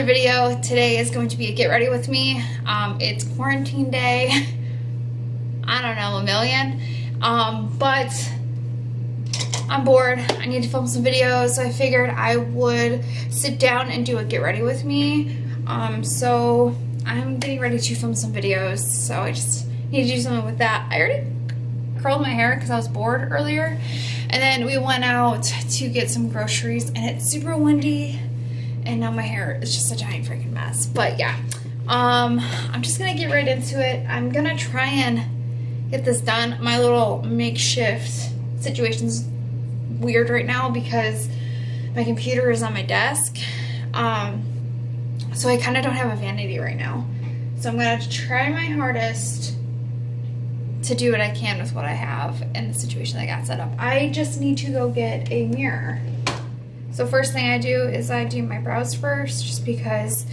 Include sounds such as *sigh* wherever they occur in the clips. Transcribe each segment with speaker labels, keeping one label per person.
Speaker 1: another video. Today is going to be a get ready with me. Um, it's quarantine day. *laughs* I don't know, a million. Um, but I'm bored. I need to film some videos. So I figured I would sit down and do a get ready with me. Um, so I'm getting ready to film some videos. So I just need to do something with that. I already curled my hair because I was bored earlier. And then we went out to get some groceries and it's super windy and now my hair is just a giant freaking mess. But yeah, um, I'm just gonna get right into it. I'm gonna try and get this done. My little makeshift situation's weird right now because my computer is on my desk. Um, so I kind of don't have a vanity right now. So I'm gonna try my hardest to do what I can with what I have in the situation that I got set up. I just need to go get a mirror. So first thing I do is I do my brows first just because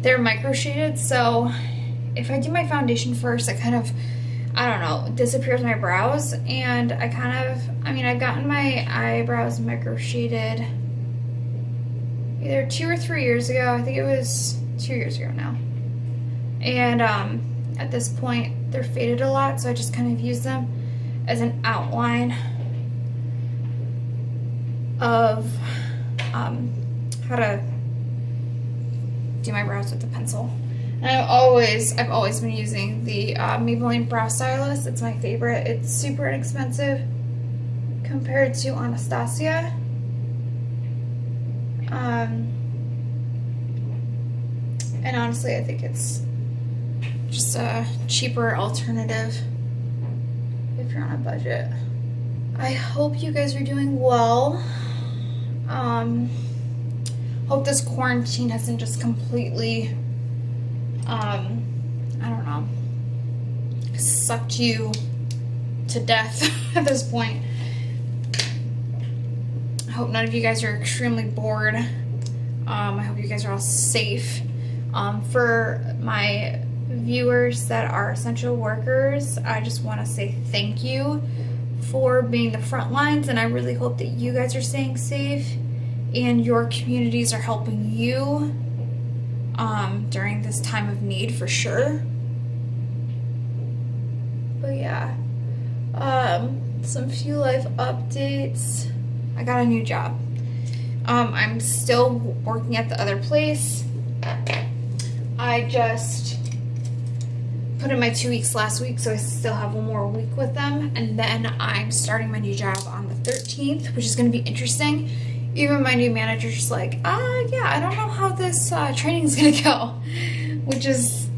Speaker 1: they're micro shaded. So if I do my foundation first, it kind of, I don't know, disappears my brows. And I kind of, I mean, I've gotten my eyebrows micro shaded either two or three years ago. I think it was two years ago now. And um, at this point, they're faded a lot. So I just kind of use them as an outline of um, how to do my brows with the pencil. And I've always, I've always been using the uh, Maybelline Brow Stylist. It's my favorite. It's super inexpensive compared to Anastasia. Um, and honestly, I think it's just a cheaper alternative if you're on a budget. I hope you guys are doing well. Um, hope this quarantine hasn't just completely, um, I don't know, sucked you to death *laughs* at this point. I hope none of you guys are extremely bored. Um, I hope you guys are all safe. Um, for my viewers that are essential workers, I just want to say thank you for being the front lines and I really hope that you guys are staying safe and your communities are helping you um, during this time of need for sure. But yeah, um, some few life updates. I got a new job. Um, I'm still working at the other place. I just put in my two weeks last week, so I still have one more week with them. And then I'm starting my new job on the 13th, which is going to be interesting. Even my new manager's like, ah, uh, yeah, I don't know how this uh, training is going *laughs* to go. Which is,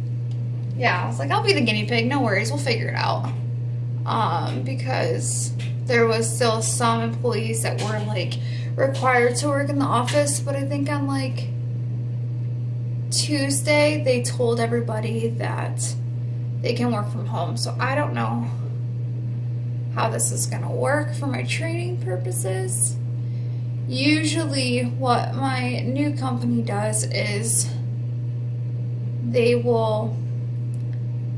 Speaker 1: yeah, I was like, I'll be the guinea pig. No worries. We'll figure it out. Um, because there was still some employees that were like required to work in the office, but I think on like Tuesday, they told everybody that they can work from home. So I don't know how this is going to work for my training purposes. Usually what my new company does is they will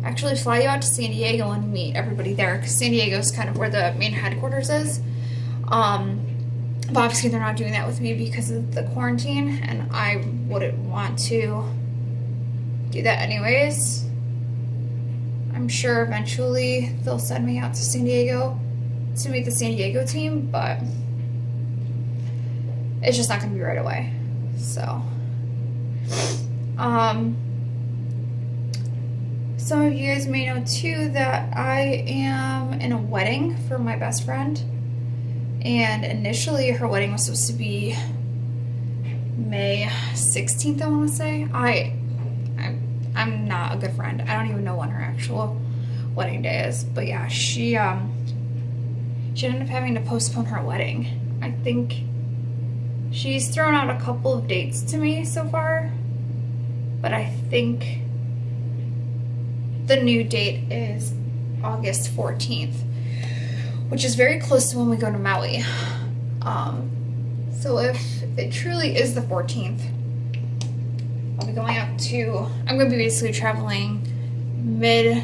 Speaker 1: actually fly you out to San Diego and meet everybody there because San Diego is kind of where the main headquarters is. Um, but obviously they're not doing that with me because of the quarantine and I wouldn't want to do that anyways. I'm sure eventually they'll send me out to San Diego to meet the San Diego team, but it's just not going to be right away. So, um, some of you guys may know too that I am in a wedding for my best friend. And initially her wedding was supposed to be May 16th, I want to say. I I'm not a good friend. I don't even know when her actual wedding day is. But yeah, she um she ended up having to postpone her wedding. I think she's thrown out a couple of dates to me so far. But I think the new date is August 14th, which is very close to when we go to Maui. Um, so if it truly is the 14th, I'll be going up to, I'm going to be basically traveling mid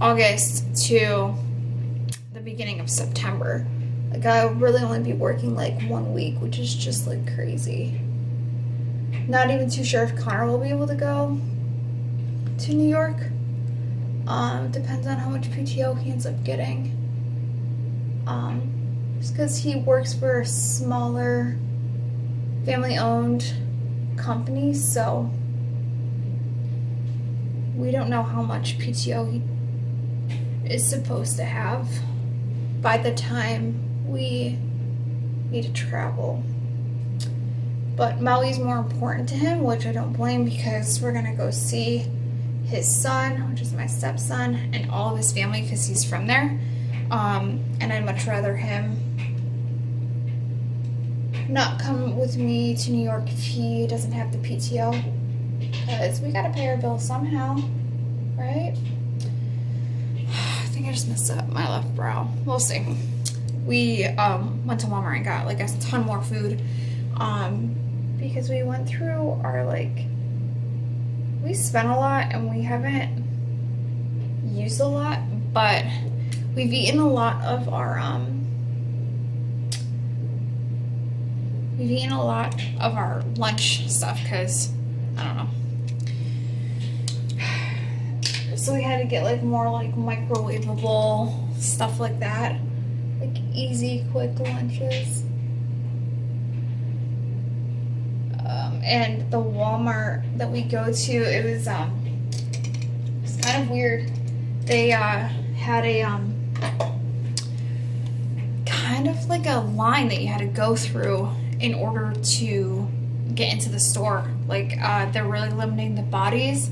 Speaker 1: August to the beginning of September. Like I'll really only be working like one week, which is just like crazy. Not even too sure if Connor will be able to go to New York. Um, depends on how much PTO he ends up getting. Um, just because he works for a smaller family owned company, so we don't know how much PTO he is supposed to have by the time we need to travel. But Maui's more important to him, which I don't blame because we're gonna go see his son, which is my stepson, and all of his family because he's from there. Um, and I'd much rather him not come with me to New York if he doesn't have the PTO. Because we gotta pay our bills somehow, right? *sighs* I think I just messed up my left brow. We'll see. We um, went to Walmart and got like a ton more food um, because we went through our like we spent a lot and we haven't used a lot, but we've eaten a lot of our um we've eaten a lot of our lunch stuff because I don't know. *sighs* So we had to get like more like microwavable stuff like that. Like easy, quick lunches. and the Walmart that we go to, it was um, it's kind of weird. They uh, had a um, kind of like a line that you had to go through in order to get into the store. Like uh, they're really limiting the bodies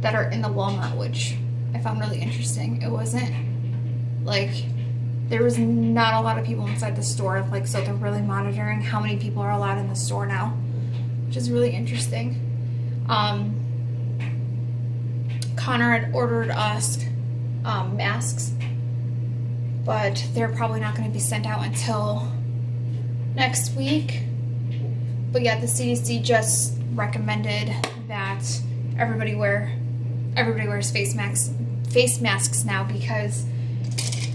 Speaker 1: that are in the Walmart, which I found really interesting. It wasn't like there was not a lot of people inside the store, like so they're really monitoring how many people are allowed in the store now which is really interesting. Um, Connor had ordered us um, masks, but they're probably not going to be sent out until next week. But yeah, the CDC just recommended that everybody wear everybody wears face masks face masks now because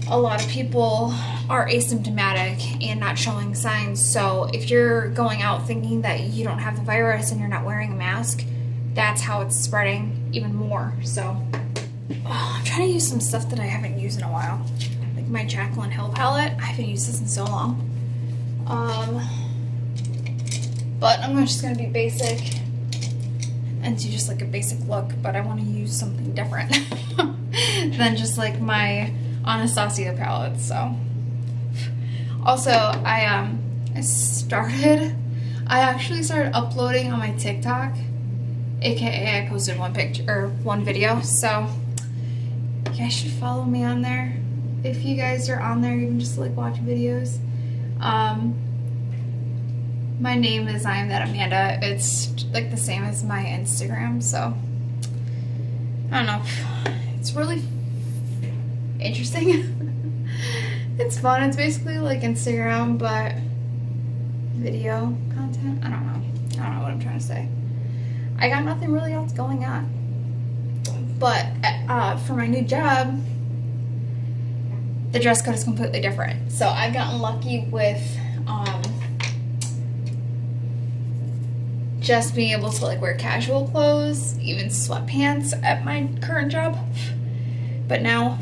Speaker 1: a lot of people are asymptomatic and not showing signs. So if you're going out thinking that you don't have the virus and you're not wearing a mask, that's how it's spreading even more. So oh, I'm trying to use some stuff that I haven't used in a while. Like my Jaclyn Hill palette. I haven't used this in so long. Um, but I'm just going to be basic and do just like a basic look, but I want to use something different *laughs* than just like my Anastasia palette. So also, I um I started I actually started uploading on my TikTok, aka I posted one picture or one video. So you guys should follow me on there. If you guys are on there, even just like watch videos. Um my name is I am that Amanda. It's like the same as my Instagram, so I don't know. It's really interesting. *laughs* It's fun. It's basically like Instagram, but video content. I don't know. I don't know what I'm trying to say. I got nothing really else going on. But uh, for my new job, the dress code is completely different. So I've gotten lucky with um, just being able to like wear casual clothes, even sweatpants at my current job. But now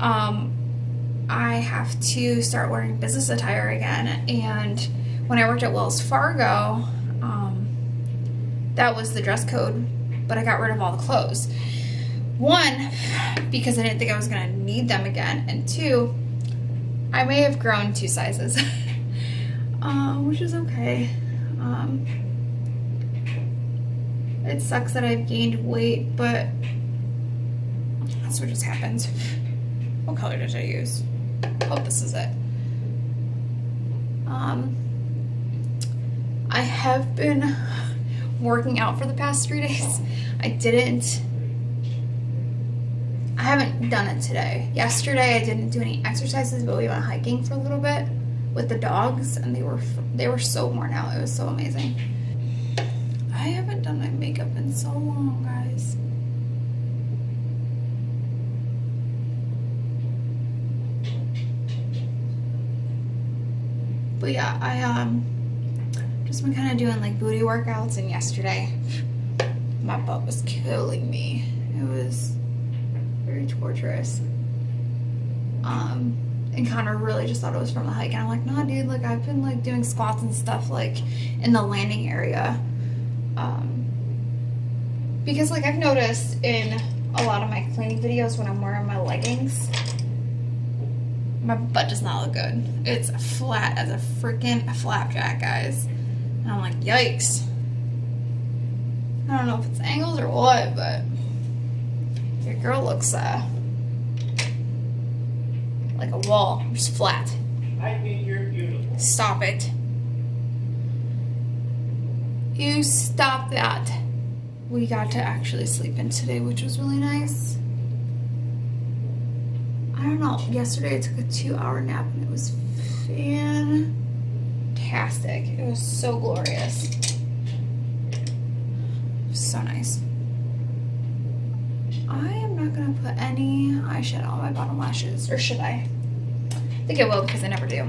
Speaker 1: um, I have to start wearing business attire again. And when I worked at Wells Fargo, um, that was the dress code, but I got rid of all the clothes. One, because I didn't think I was gonna need them again, and two, I may have grown two sizes, *laughs* uh, which is okay. Um, it sucks that I've gained weight, but that's what just happened. What color did I use? Oh, this is it. Um, I have been working out for the past three days. I didn't, I haven't done it today. Yesterday I didn't do any exercises, but we went hiking for a little bit with the dogs and they were, they were so worn out. It was so amazing. I haven't done my makeup in so long, guys. But yeah, I um Just been kind of doing like booty workouts, and yesterday my butt was killing me. It was very torturous. Um, and Connor really just thought it was from the hike, and I'm like, nah, dude. Like I've been like doing squats and stuff like in the landing area. Um, because like I've noticed in a lot of my cleaning videos when I'm wearing my leggings, my butt does not look good. It's flat as a freaking flapjack, guys. And I'm like, yikes. I don't know if it's angles or what, but your girl looks uh like a wall, just flat.
Speaker 2: I think you're beautiful.
Speaker 1: Stop it. You stop that. We got to actually sleep in today, which was really nice. I don't know. Yesterday I took a two hour nap and it was fantastic. It was so glorious. So nice. I am not gonna put any eyeshadow on my bottom lashes, or should I? I think I will because I never do.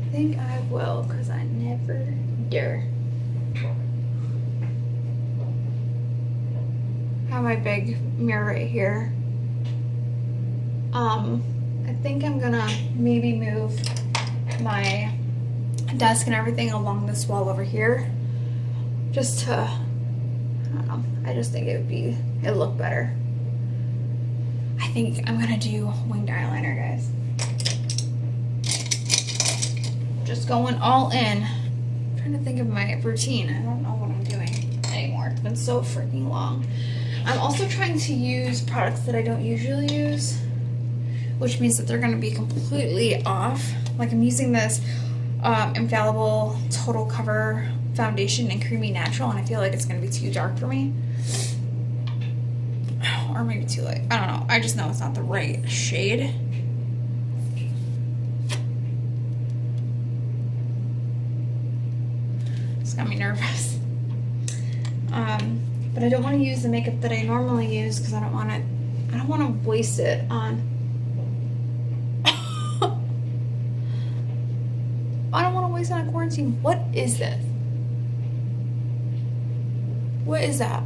Speaker 1: I think I will because I never do. Have my big mirror right here. Um, I think I'm gonna maybe move my desk and everything along this wall over here just to I don't know I just think it would be it would look better. I think I'm gonna do winged eyeliner guys. Just going all in. I'm trying to think of my routine. I don't know what I'm doing anymore. It's been so freaking long. I'm also trying to use products that I don't usually use which means that they're gonna be completely off. Like I'm using this um, Infallible Total Cover Foundation in Creamy Natural, and I feel like it's going to be too dark for me. *sighs* Or maybe too light. I don't know. I just know it's not the right shade. It's got me nervous. Um, but I don't want to use the makeup that I normally use because I don't want it. I don't want to waste it on *laughs* I don't want to waste it on quarantine. What is this? What is that?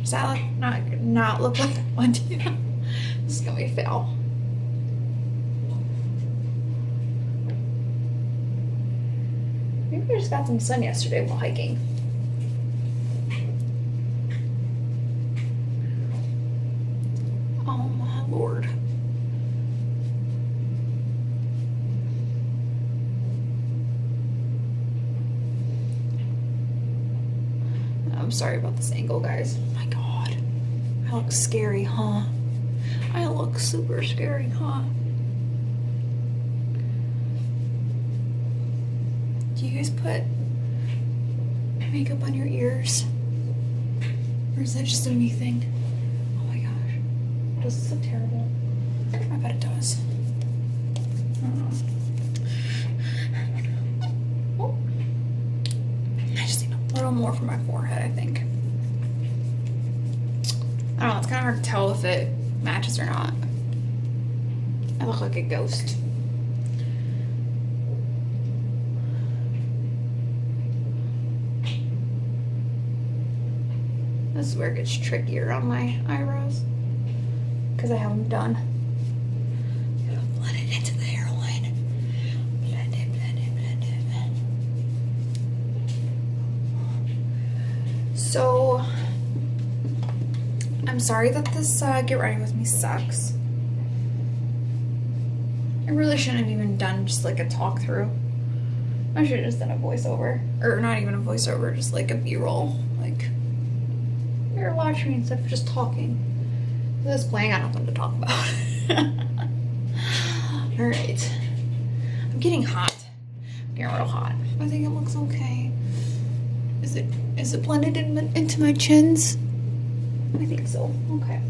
Speaker 1: Does that like not not look like that *laughs* one? this is gonna be fail. Maybe we just got some sun yesterday while hiking. Oh my lord. I'm sorry about this angle, guys. Oh My god. I look scary, huh? I look super scary, huh? Do you guys put makeup on your ears? Or is that just a me thing? Oh my gosh. Does this look terrible? I bet it does. I don't know. Oh. I just need a little more for my forehead, I think. I don't know, it's kind of hard to tell if it matches or not. I look like a ghost. This is where it gets trickier on my eyebrows. Because I have them done. Gotta blend it into the hairline. Blend it, blend it, blend it. So, I'm sorry that this uh, Get Ready With Me sucks. I really shouldn't have even done just like a talk through. I should have just done a voiceover. Or not even a voiceover, just like a B-roll. Like, you're watching instead of just talking. This playing, I don't have to talk about. *laughs* Alright. I'm getting hot. I'm getting real hot. I think it looks okay. Is it is it blended in, into my chins? I think so. Okay.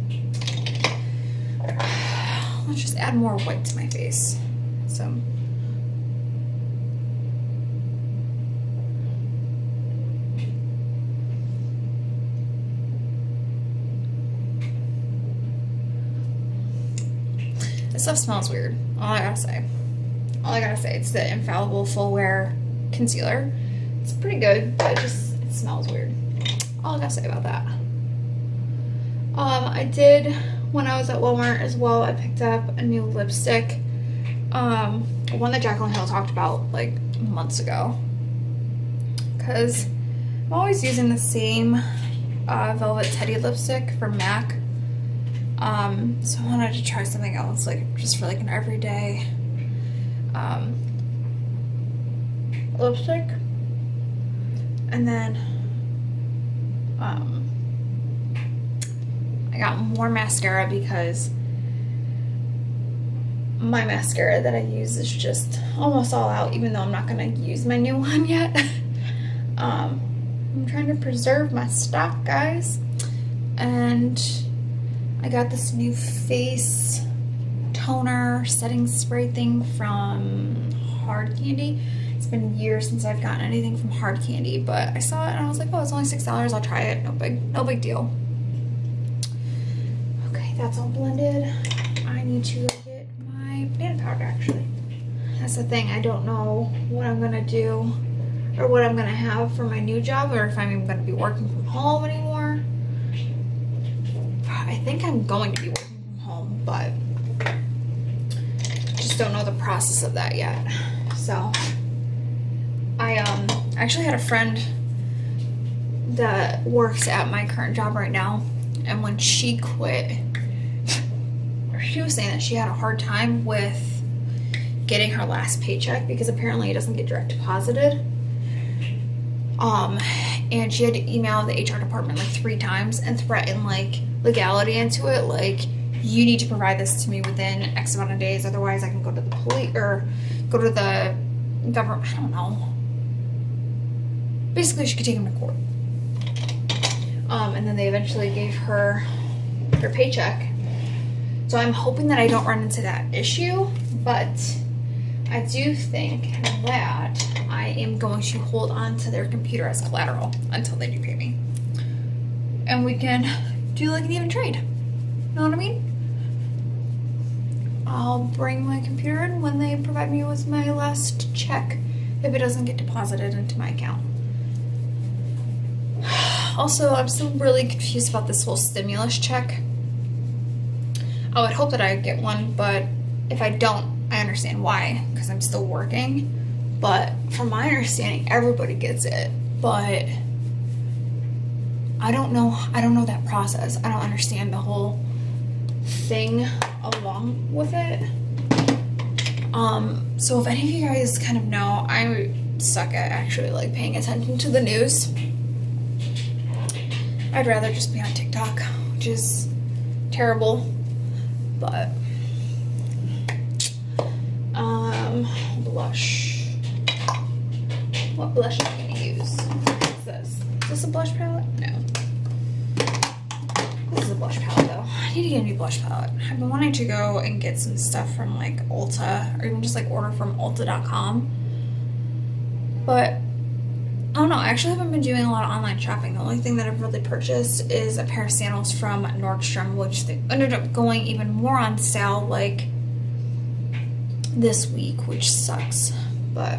Speaker 1: Let's just add more white to my face. Some. This stuff smells weird. All I gotta say. All I gotta say. It's the Infallible Full Wear Concealer. It's pretty good, but it just it smells weird. All I gotta say about that. Um, I did when I was at Walmart as well. I picked up a new lipstick. Um, one that Jaclyn Hill talked about like months ago. Cause I'm always using the same uh, Velvet Teddy lipstick from MAC. Um, so I wanted to try something else, like just for like an everyday um, lipstick. And then um, I got more mascara because my mascara that I use is just almost all out, even though I'm not gonna use my new *laughs* one yet. um, I'm trying to preserve my stock, guys. And I got this new face toner setting spray thing from Hard Candy. It's been years since I've gotten anything from Hard Candy, but I saw it and I was like, oh, it's only $6. I'll try it. No big, no big deal. That's all blended. I need to get my banana powder, actually. That's the thing. I don't know what I'm to do or what I'm to have for my new job or if I'm even to be working from home anymore. I think I'm going to be working from home, but just don't know the process of that yet. So I um actually had a friend that works at my current job right now, and when she quit, she was saying that she had a hard time with getting her last paycheck because apparently it doesn't get direct deposited. Um, and she had to email the HR department like three times and threaten like legality into it, like you need to provide this to me within X amount of days, otherwise I can go to the police or go to the government. I don't know. Basically, she could take him to court. Um, and then they eventually gave her her paycheck. So I'm hoping that I don't run into that issue, but I do think that I am going to hold on to their computer as collateral until they do pay me. And we can do like an even trade. Know what I mean? I'll bring my computer in when they provide me with my last check if it doesn't get deposited into my account. *sighs* Also, I'm still really confused about this whole stimulus check. I would hope that I get one, but if I don't, I understand why, because I'm still working. But from my understanding, everybody gets it. But I don't know. I don't know that process. I don't understand the whole thing along with it. Um, so if any of you guys kind of know, I suck at actually like paying attention to the news. I'd rather just be on TikTok, which is terrible, but um, blush. What blush am I gonna use? This? Is this a blush palette? No. This is a blush palette though. I need to get a new blush palette. I've been wanting to go and get some stuff from like Ulta or even just like order from Ulta.com. But I don't know. I actually haven't been doing a lot of online shopping. The only thing that I've really purchased is a pair of sandals from Nordstrom, which they ended up going even more on sale like this week, which sucks. But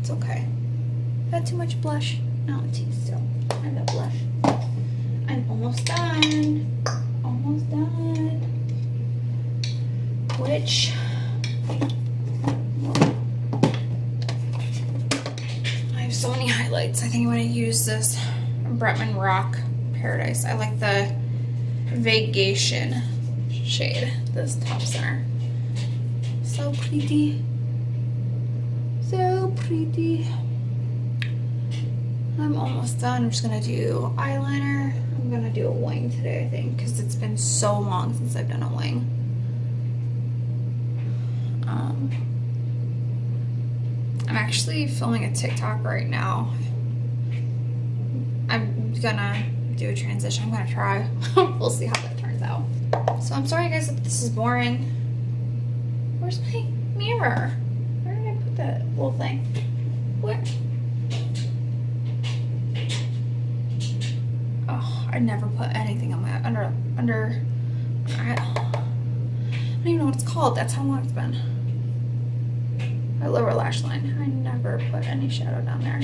Speaker 1: it's okay. Got too much blush? No, it's still. I got blush. I'm almost done. Almost done. Which highlights. I think I'm gonna use this Bretman Rock Paradise. I like the Vacation shade, this top center. So pretty. So pretty. I'm almost done. I'm just gonna do eyeliner. I'm gonna do a wing today, I think, because it's been so long since I've done a wing. Um, I'm actually filming a TikTok right now. I'm gonna do a transition. I'm gonna try. *laughs* we'll see how that turns out. So I'm sorry, guys, if this is boring. Where's my mirror? Where did I put that little thing? Where? Oh, I never put anything on my under under. I, don't even know what it's called. That's how long it's been. My lower lash line. I never put any shadow down there.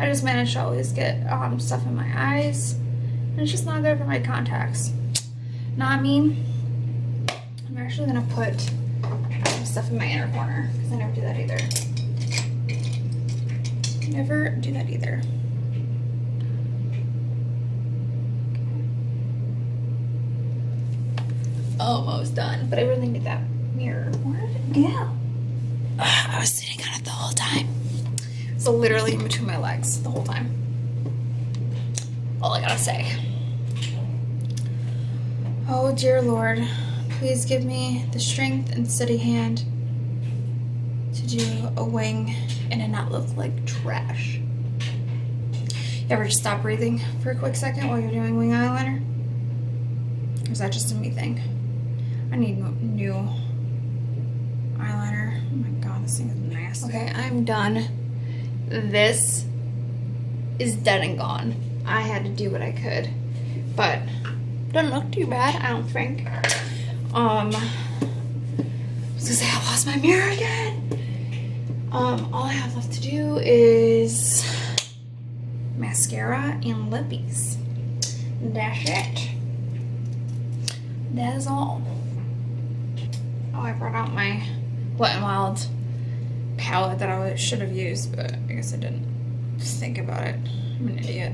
Speaker 1: I just managed to always get um, stuff in my eyes. And it's just not good for my contacts. Not mean. I'm actually gonna put some stuff in my inner corner because I never do that either. Never do that either. Almost done, but I really need that mirror. Where did it go? Ugh, I was sitting on it the whole time. So literally in between my legs the whole time. All I gotta say. Oh dear Lord, please give me the strength and steady hand to do a wing and it not look like trash. You ever just stop breathing for a quick second while you're doing wing eyeliner? Or is that just a me thing? I need new eyeliner. Oh my god, this thing is nasty. Okay, I'm done. This is dead and gone. I had to do what I could, but doesn't look too bad, I don't think. Um, I was gonna say I lost my mirror again. Um, all I have left to do is mascara and lippies. That's it. That is all. Oh, I brought out my Wet n Wild palette that I should have used, but I guess I didn't think about it. I'm an idiot.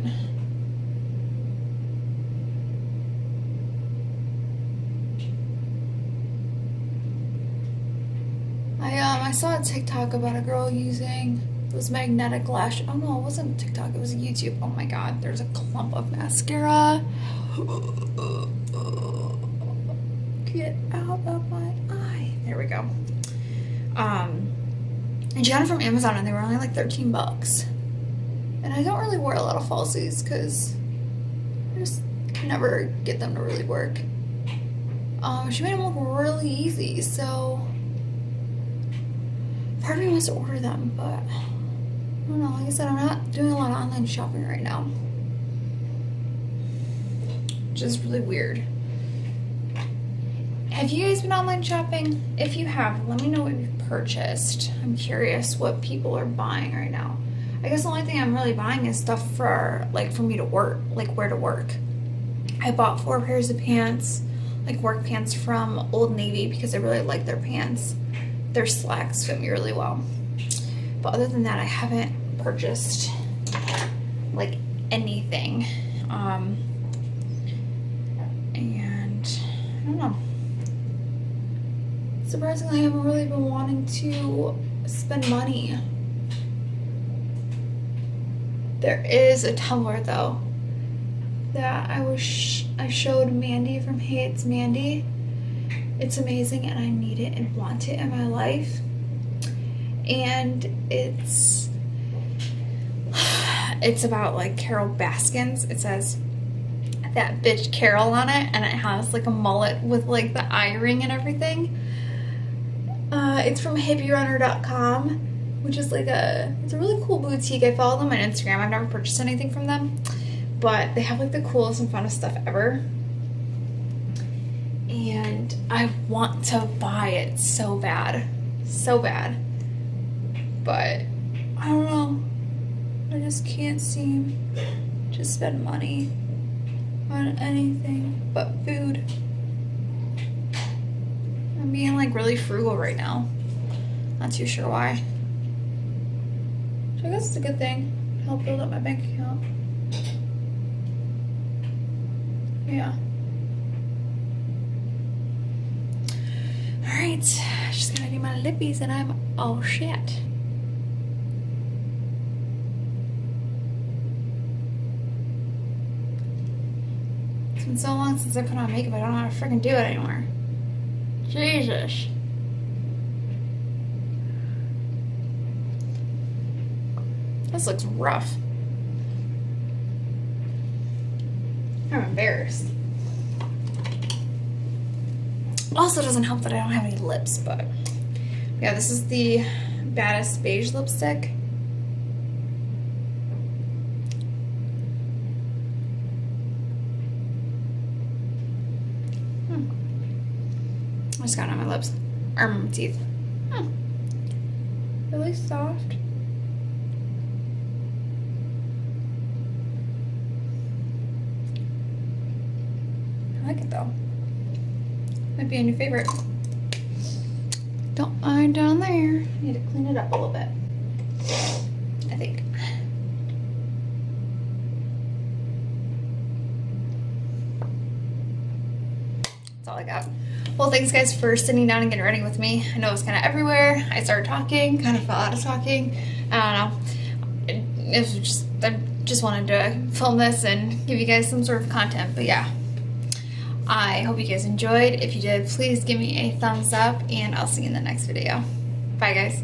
Speaker 1: I um I saw a TikTok about a girl using those magnetic lash. Oh no, it wasn't TikTok. It was YouTube. Oh my god, there's a clump of mascara. Get out of my eye. There we go. Um, and she got it from Amazon, and they were only like 13 bucks. And I don't really wear a lot of falsies because I just can never get them to really work. Um, she made them look really easy, so part of me wants to order them, but I don't know. Like I said, I'm not doing a lot of online shopping right now, which is really weird. Have you guys been online shopping? If you have, let me know what you've purchased. I'm curious what people are buying right now. I guess the only thing I'm really buying is stuff for like for me to work, like where to work. I bought four pairs of pants, like work pants from Old Navy because I really like their pants. Their slacks fit me really well. But other than that, I haven't purchased like anything. Um, and I don't know surprisingly, I haven't really been wanting to spend money. There is a tumbler though that I was sh I showed Mandy from Hey It's Mandy. It's amazing and I need it and want it in my life. And it's *sighs* it's about like Carole Baskins. It says that bitch Carol on it and it has like a mullet with like the eye ring and everything. It's from hippierunner.com, which is like a, it's a really cool boutique. I follow them on Instagram. I've never purchased anything from them, but they have like the coolest and funnest stuff ever. And I want to buy it so bad, so bad. But I don't know. I just can't seem to spend money on anything but food. I'm being like really frugal right now. Not too sure why. So I guess it's a good thing. Help build up my bank account. Yeah. Alright, just gonna do my lippies and I'm all shit. It's been so long since I put on makeup, I don't know how to freaking do it anymore. Jesus. This looks rough. I'm embarrassed. Also doesn't help that I don't have any lips, but yeah, this is the baddest beige lipstick. I just got it on my lips. Or my teeth. Hmm. Really soft. I like it though. Might be a new favorite. Don't mind down there. Need to clean it up a little bit. I think. That's all I got. Well, thanks guys for sitting down and getting ready with me. I know it was kind of everywhere. I started talking, kind of fell out of talking. I don't know. It, it was just, I just wanted to film this and give you guys some sort of content, but yeah. I hope you guys enjoyed. If you did, please give me a thumbs up and I'll see you in the next video. Bye guys.